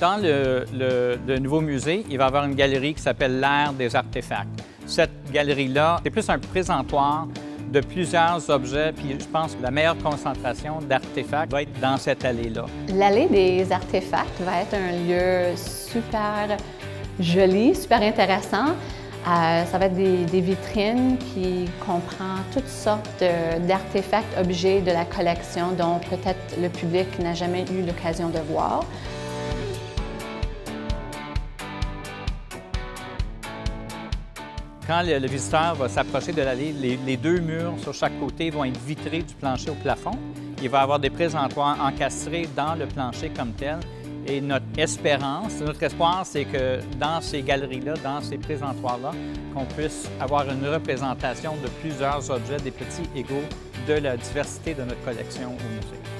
Dans le, nouveau musée, il va y avoir une galerie qui s'appelle l'ère des artefacts. Cette galerie-là, c'est plus un présentoir de plusieurs objets, puis je pense que la meilleure concentration d'artefacts va être dans cette allée-là. L'allée des artefacts va être un lieu super joli, super intéressant. Euh, ça va être des, des vitrines qui comprennent toutes sortes de- d'artefacts, objets de la collection dont peut-être le public n'a jamais eu l'occasion de voir. Quand le, visiteur va s'approcher de l'allée, les, les deux murs sur chaque côté vont être vitrés du plancher au plafond. Il va y avoir des présentoirs encastrés dans le plancher comme tel. Et notre espérance, notre espoir, c'est que dans ces galeries-là, dans ces présentoirs-là, qu'on puisse avoir une représentation de plusieurs objets, des petits égaux, de la diversité de notre collection au musée.